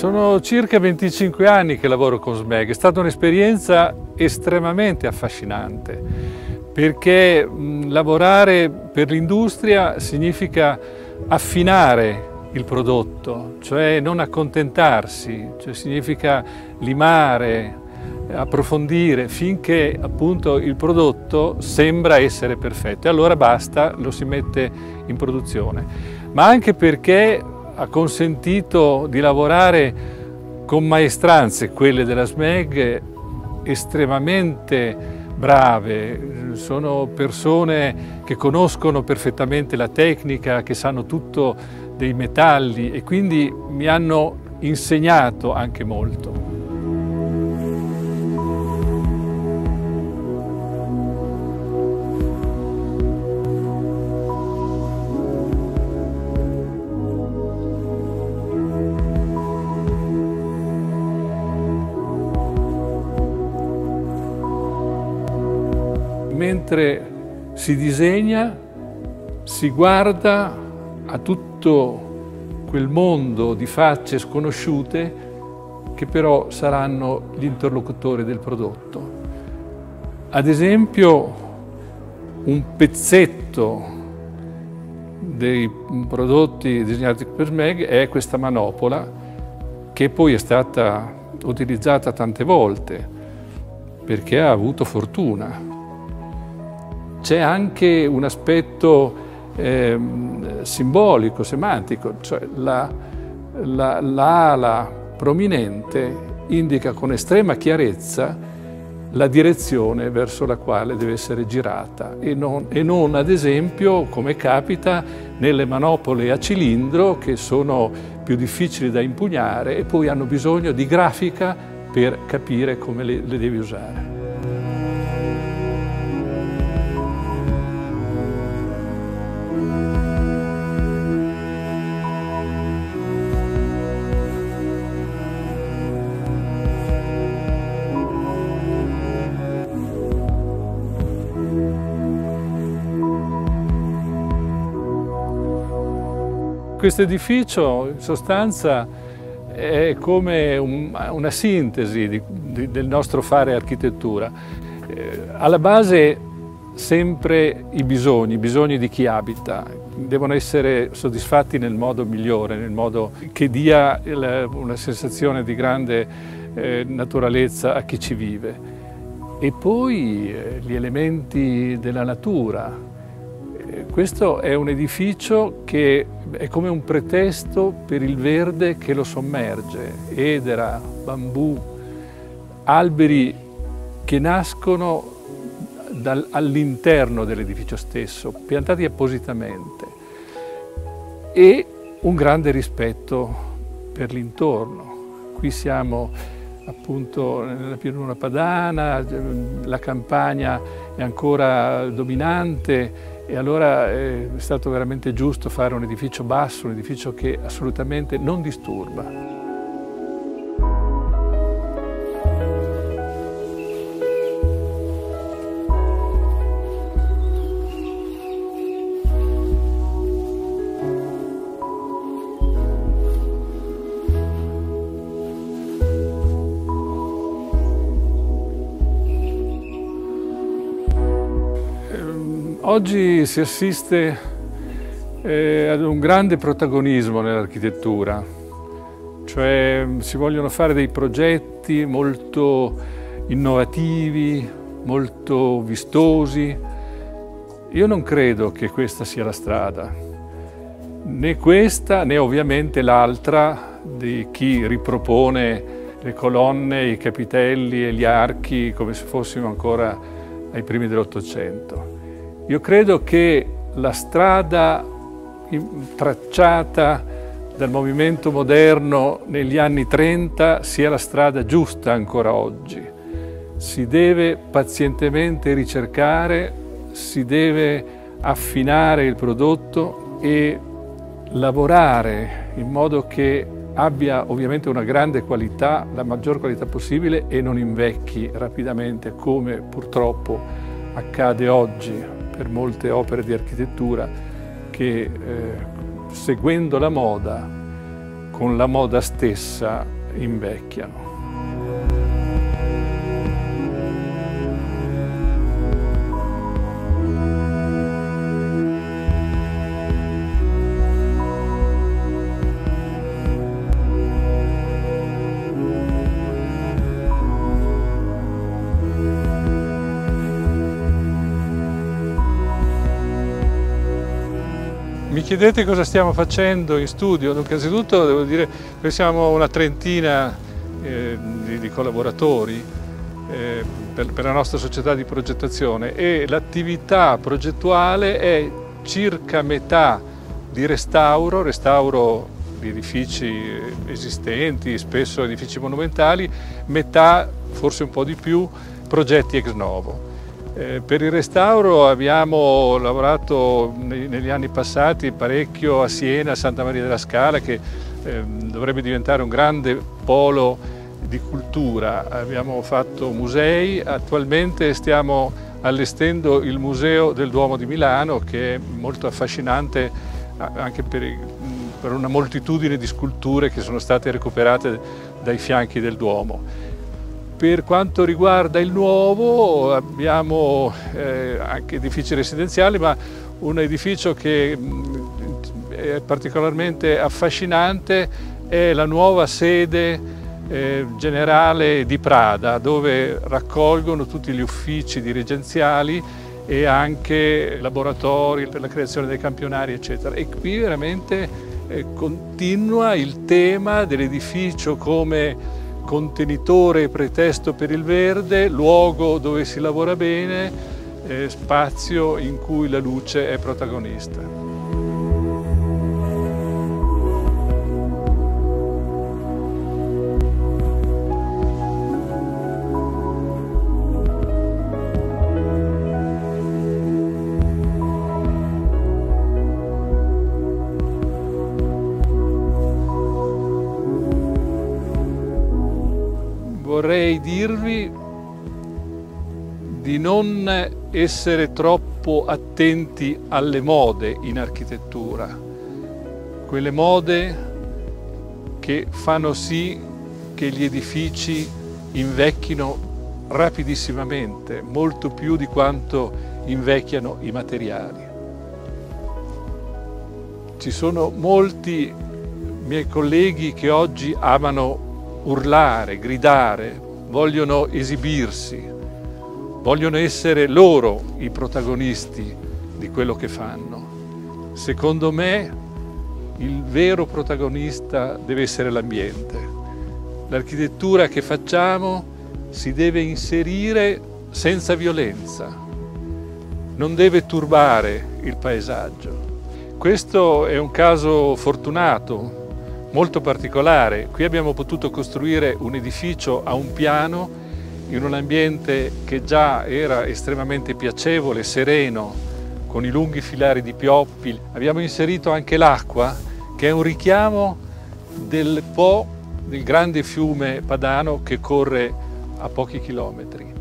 Sono circa 25 anni che lavoro con SMEG, è stata un'esperienza estremamente affascinante perché lavorare per l'industria significa affinare il prodotto, cioè non accontentarsi, cioè significa limare, approfondire finché appunto il prodotto sembra essere perfetto e allora basta, lo si mette in produzione. Ma anche perché ha consentito di lavorare con maestranze, quelle della SMEG, estremamente brave, sono persone che conoscono perfettamente la tecnica, che sanno tutto dei metalli e quindi mi hanno insegnato anche molto. Si disegna, si guarda a tutto quel mondo di facce sconosciute che però saranno gli interlocutori del prodotto. Ad esempio, un pezzetto dei prodotti disegnati per SMEG è questa manopola che poi è stata utilizzata tante volte perché ha avuto fortuna c'è anche un aspetto eh, simbolico, semantico, cioè l'ala la, la, prominente indica con estrema chiarezza la direzione verso la quale deve essere girata e non, e non, ad esempio come capita nelle manopole a cilindro che sono più difficili da impugnare e poi hanno bisogno di grafica per capire come le, le devi usare. Questo edificio in sostanza è come un, una sintesi di, di, del nostro fare architettura. Eh, alla base sempre i bisogni, i bisogni di chi abita, devono essere soddisfatti nel modo migliore, nel modo che dia il, una sensazione di grande eh, naturalezza a chi ci vive. E poi eh, gli elementi della natura, questo è un edificio che è come un pretesto per il verde che lo sommerge, edera, bambù, alberi che nascono all'interno dell'edificio stesso, piantati appositamente, e un grande rispetto per l'intorno. Qui siamo appunto nella pianura padana, la campagna è ancora dominante e allora è stato veramente giusto fare un edificio basso, un edificio che assolutamente non disturba. Oggi si assiste eh, ad un grande protagonismo nell'architettura, cioè si vogliono fare dei progetti molto innovativi, molto vistosi. Io non credo che questa sia la strada, né questa né ovviamente l'altra di chi ripropone le colonne, i capitelli e gli archi come se fossimo ancora ai primi dell'Ottocento. Io credo che la strada tracciata dal movimento moderno negli anni 30 sia la strada giusta ancora oggi. Si deve pazientemente ricercare, si deve affinare il prodotto e lavorare in modo che abbia ovviamente una grande qualità, la maggior qualità possibile e non invecchi rapidamente come purtroppo accade oggi per molte opere di architettura che eh, seguendo la moda con la moda stessa invecchiano. Mi chiedete cosa stiamo facendo in studio? Innanzitutto devo dire che siamo una trentina eh, di, di, collaboratori eh, per, per, la nostra società di progettazione e l'attività progettuale è circa metà di restauro, restauro di edifici esistenti, spesso edifici monumentali, metà, forse un po' di più, progetti ex novo. Eh, per il restauro abbiamo lavorato negli anni passati parecchio a Siena, a Santa Maria della Scala, che eh, dovrebbe diventare un grande polo di cultura. Abbiamo fatto musei, attualmente stiamo allestendo il Museo del Duomo di Milano, che è molto affascinante anche per, per una moltitudine di sculture che sono state recuperate dai fianchi del Duomo. Per quanto riguarda il nuovo abbiamo eh, anche edifici residenziali, ma un edificio che mh, è particolarmente affascinante è la nuova sede eh, generale di Prada, dove raccolgono tutti gli uffici dirigenziali e anche laboratori per la creazione dei campionari, eccetera. E qui veramente eh, continua il tema dell'edificio come contenitore e pretesto per il verde, luogo dove si lavora bene, eh, spazio in cui la luce è protagonista. Vorrei dirvi di non essere troppo attenti alle mode in architettura, quelle mode che fanno sì che gli edifici invecchino rapidissimamente, molto più di quanto invecchiano i materiali. Ci sono molti miei colleghi che oggi amano urlare, gridare, vogliono esibirsi, vogliono essere loro i protagonisti di quello che fanno. Secondo me il vero protagonista deve essere l'ambiente. L'architettura che facciamo si deve inserire senza violenza, non deve turbare il paesaggio. Questo è un caso fortunato molto particolare. Qui abbiamo potuto costruire un edificio a un piano in un ambiente che già era estremamente piacevole, sereno, con i lunghi filari di pioppi. Abbiamo inserito anche l'acqua, che è un richiamo del Po, del grande fiume Padano che corre a pochi chilometri.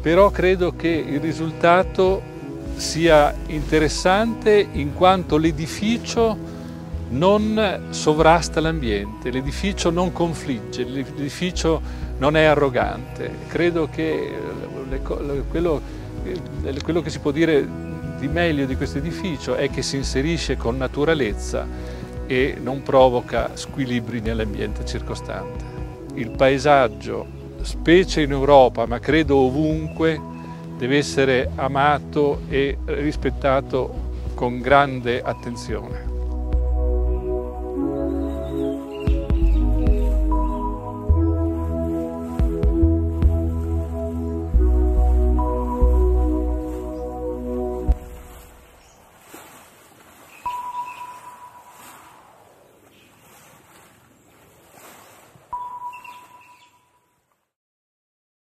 Però credo che il risultato sia interessante in quanto l'edificio non sovrasta l'ambiente, l'edificio non confligge, l'edificio non è arrogante. Credo che quello, quello che si può dire di meglio di questo edificio è che si inserisce con naturalezza e non provoca squilibri nell'ambiente circostante. Il paesaggio, specie in Europa, ma credo ovunque, deve essere amato e rispettato con grande attenzione.